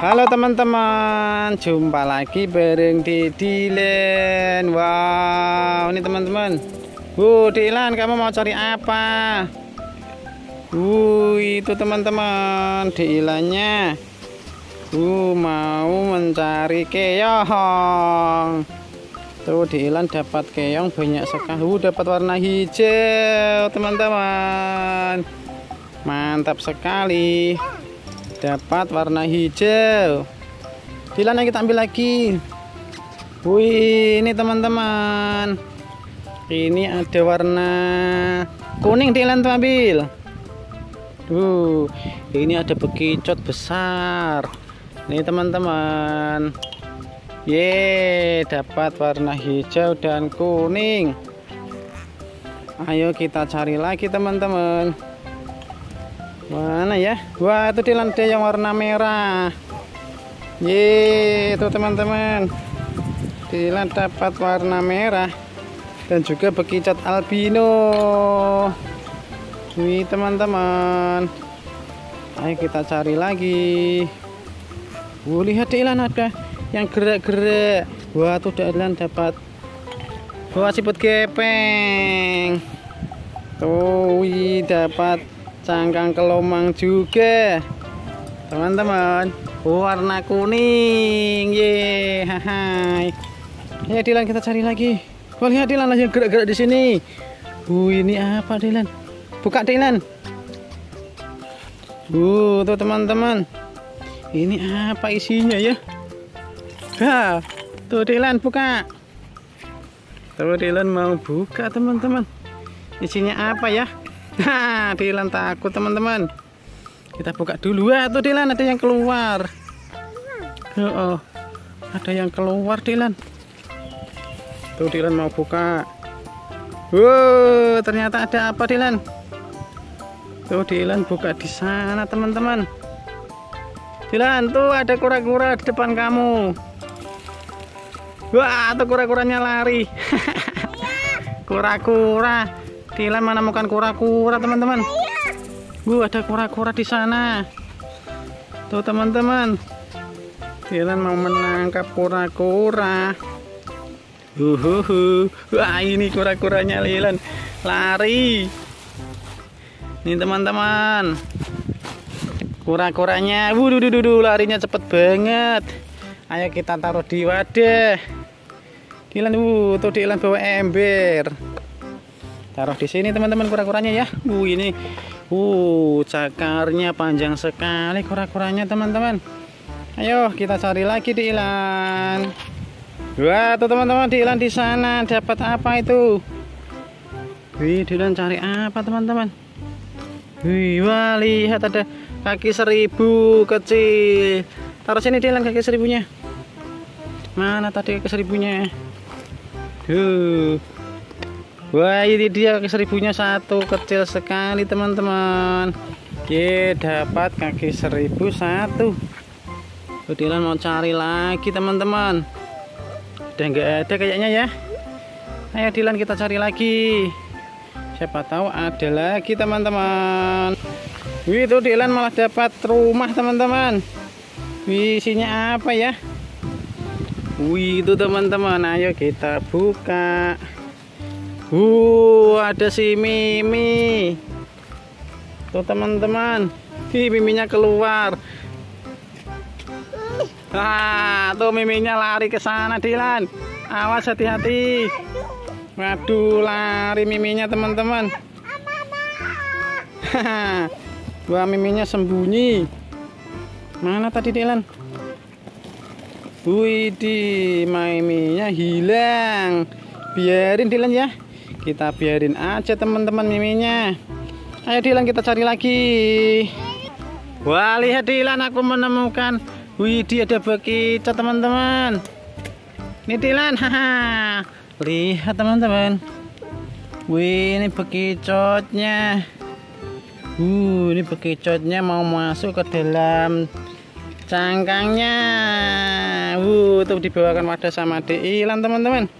Halo teman-teman, jumpa lagi bareng di Dilen. Wow, ini teman-teman. Wuh, Dilan, kamu mau cari apa? Wuh, itu teman-teman, Dilannya. Wuh, mau mencari keong. Tuh, Dilan dapat keong banyak sekali. Wuh, dapat warna hijau, teman-teman. Mantap sekali dapat warna hijau. Dilan kita ambil lagi. Wih ini teman-teman. Ini ada warna kuning Dilan tuh ambil. Tuh ini ada bekicot besar. Ini teman-teman. Ye dapat warna hijau dan kuning. Ayo kita cari lagi teman-teman Mana ya? Wah, itu di lantai yang warna merah. Ye, itu teman-teman. Di lantai dapat warna merah dan juga bekicot albino. Wih, teman-teman. Ayo kita cari lagi. Wuh, lihat di ada yang gerak-gerak. Wah, tuh Dilan dapat Wah, siput gepeng. Tuh, dapat cangkang kelomang juga. Teman-teman warna kuning ye hai ya Dilan kita cari lagi. Wah lihat Dilan lagi gerak-gerak di sini. Uh ini apa Dilan? Buka Dilan. Uh tuh teman-teman. Ini apa isinya ya? Nah, tuh Dilan buka. Tuh Dilan mau buka teman-teman. Isinya apa ya Nah, Dilan takut teman-teman. Kita buka dulu. Wah, tuh Dilan ada yang keluar. Oh, oh. ada yang keluar Dilan. Tuh Dilan mau buka. Wow, ternyata ada apa Dilan? Tuh Dilan buka di sana teman-teman. Dilan, tuh ada kura-kura di depan kamu. Wah, tuh kura-kuranya lari. Kura-kura. Dilan menemukan kura-kura teman-teman. Bu ada kura-kura di sana. Tuh teman-teman. Dilan mau menangkap kura-kura. Uhuhu. Wah ini kura-kuranya Dilan lari. Ini teman-teman. Kura-kuranya, wuduh duh larinya cepet banget. Ayo kita taruh di wadah. Dilan, wuh, tuh Dilan bawa ember taruh di sini teman-teman kura-kuranya ya. Uh ini uh cakarnya panjang sekali kura-kuranya teman-teman. Ayo kita cari lagi di ilan. Wah tuh teman-teman di ilan di sana. Dapat apa itu? Wih di ilan cari apa teman-teman? Wih wah lihat ada kaki seribu kecil. Taruh sini di ilan kaki seribunya. Mana tadi kaki seribunya? Tuh Wah ini dia seribunya satu kecil sekali teman-teman. Oke dapat kaki seribu satu. Dilan mau cari lagi teman-teman. Udah nggak ada kayaknya ya? Ayo Dilan kita cari lagi. Siapa tahu ada lagi teman-teman. Wih itu Dilan malah dapat rumah teman-teman. Wih isinya apa ya? Wih itu teman-teman. Ayo kita buka Uh, ada si Mimi. Tuh teman-teman. Hi, Miminya keluar. Ah, tuh Miminya lari ke sana, Dilan. Awas hati-hati. Waduh, lari Miminya, teman-teman. Wah, Miminya sembunyi. Mana tadi, Dilan? Wih, di Miminya hilang. Biarin Dilan ya kita biarin aja teman-teman miminya. Ayo Dilan kita cari lagi. Wah lihat Dilan aku menemukan. Wih dia ada bekicot teman-teman. Ini Dilan haha. Lihat teman-teman. Wih ini bekicotnya uh ini bekicotnya mau masuk ke dalam cangkangnya. Uh tuh dibawakan wadah sama Dilan teman-teman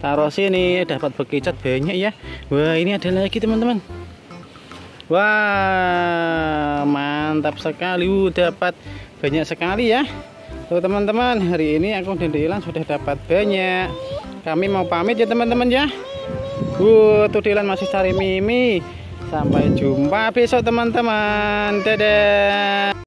taruh sini dapat bekicot banyak ya. Wah ini ada lagi teman-teman. Wah mantap sekali. Uh, dapat banyak sekali ya. Tuh teman-teman hari ini aku dan Dilan sudah dapat banyak. Kami mau pamit ya teman-teman ya. Uh tuh Dilan masih cari Mimi. Sampai jumpa besok teman-teman. Dadah